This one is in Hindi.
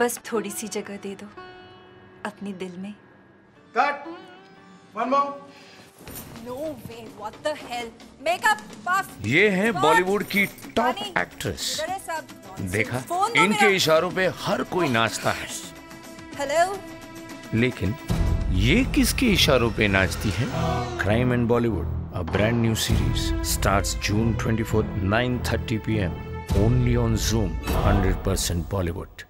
बस थोड़ी सी जगह दे दो अपने दिल में। Cut one more no way what the hell makeup puff ये हैं बॉलीवुड की टॉप एक्ट्रेस देखा इनके इशारों पे हर कोई नाचता है। हेलो लेकिन ये किसके इशारों पे नाचती है? Crime and Bollywood a brand new series starts June 24 9:30 PM only on Zoom 100% Bollywood